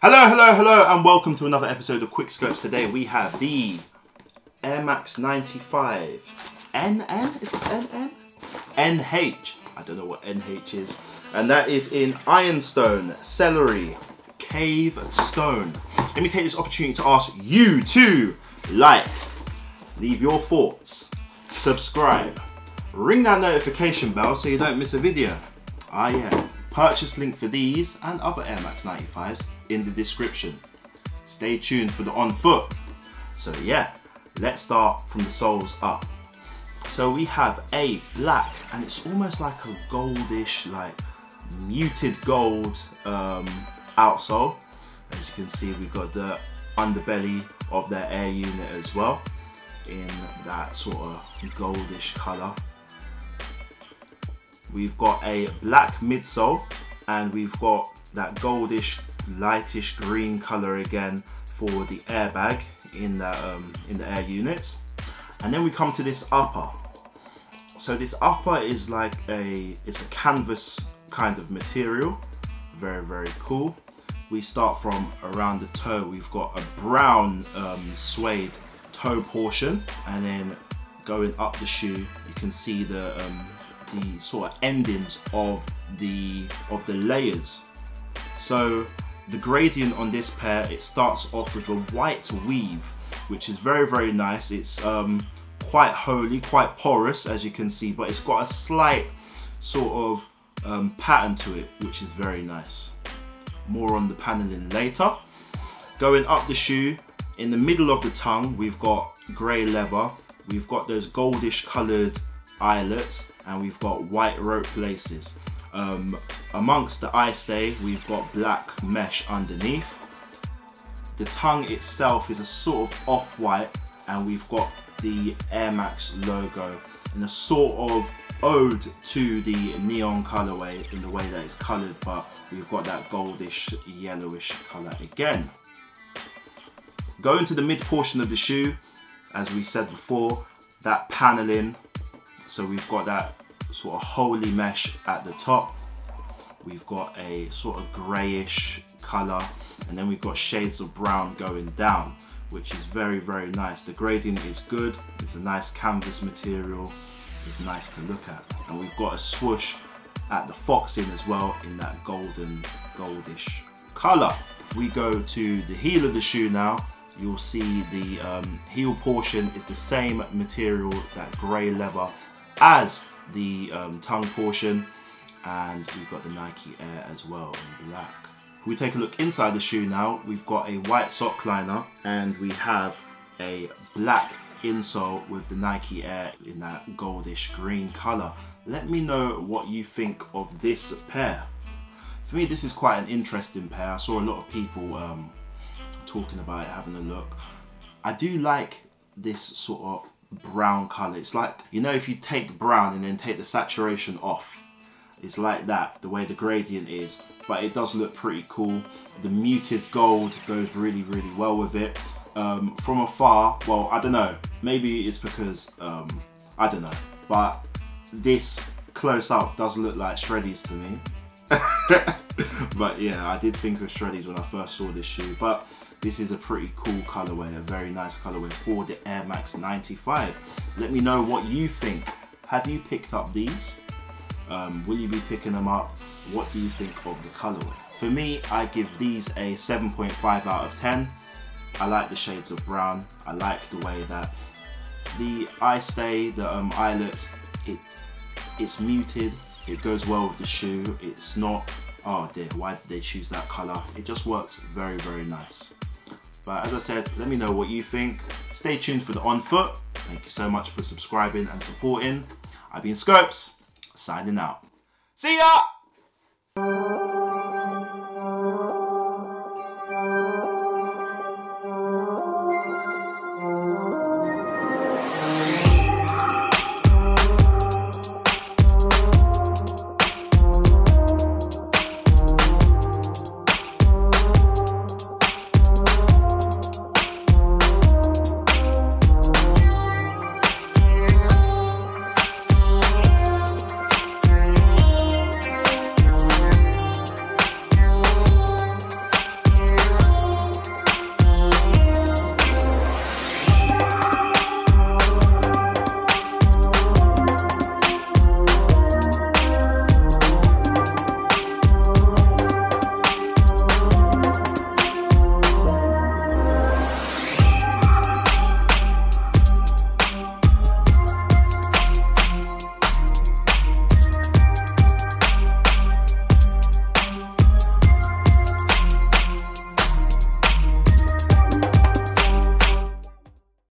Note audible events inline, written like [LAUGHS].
Hello, hello, hello, and welcome to another episode of Quick Schopes. Today we have the Air Max 95 NN? Is it NN? NH. I don't know what NH is. And that is in Ironstone, Celery, Cave Stone. Let me take this opportunity to ask you to like, leave your thoughts, subscribe, ring that notification bell so you don't miss a video. Ah yeah, purchase link for these and other Air Max 95s in the description. Stay tuned for the on foot. So yeah, let's start from the soles up. So we have a black and it's almost like a goldish, like muted gold um, outsole. As you can see, we've got the underbelly of their air unit as well in that sort of goldish color. We've got a black midsole and we've got that goldish, lightish green color again for the airbag in the, um, in the air units. And then we come to this upper. So this upper is like a, it's a canvas kind of material. Very, very cool. We start from around the toe. We've got a brown um, suede toe portion and then going up the shoe, you can see the, um, the sort of endings of the, of the layers. So the gradient on this pair, it starts off with a white weave, which is very, very nice. It's um, quite holy, quite porous, as you can see, but it's got a slight sort of um, pattern to it, which is very nice. More on the paneling later. Going up the shoe, in the middle of the tongue, we've got grey leather. We've got those goldish coloured eyelets and we've got white rope laces. Um, amongst the eye stay, we've got black mesh underneath. The tongue itself is a sort of off-white and we've got the Air Max logo in a sort of ode to the neon colorway in the way that it's colored but we've got that goldish yellowish color again going to the mid portion of the shoe as we said before that paneling so we've got that sort of holy mesh at the top we've got a sort of grayish color and then we've got shades of brown going down which is very very nice the gradient is good it's a nice canvas material it's nice to look at. And we've got a swoosh at the foxing as well in that golden, goldish color. If we go to the heel of the shoe now, you'll see the um, heel portion is the same material, that grey leather, as the um, tongue portion. And we've got the Nike Air as well in black. We take a look inside the shoe now, we've got a white sock liner and we have a black insole with the Nike Air in that goldish green color. Let me know what you think of this pair. For me, this is quite an interesting pair. I saw a lot of people um, talking about it, having a look. I do like this sort of brown color. It's like, you know, if you take brown and then take the saturation off, it's like that, the way the gradient is, but it does look pretty cool. The muted gold goes really, really well with it um, from afar, well, I don't know, maybe it's because, um, I don't know, but this close up does look like Shreddies to me. [LAUGHS] but yeah, I did think of Shreddies when I first saw this shoe, but this is a pretty cool colorway, a very nice colorway for the Air Max 95. Let me know what you think. Have you picked up these? Um, will you be picking them up? What do you think of the colorway? For me, I give these a 7.5 out of 10. I like the shades of brown. I like the way that the eye stay, the um, eyelets, it it's muted. It goes well with the shoe. It's not, oh dear, why did they choose that color? It just works very, very nice. But as I said, let me know what you think. Stay tuned for the on foot. Thank you so much for subscribing and supporting. I've been Schopes, signing out. See ya!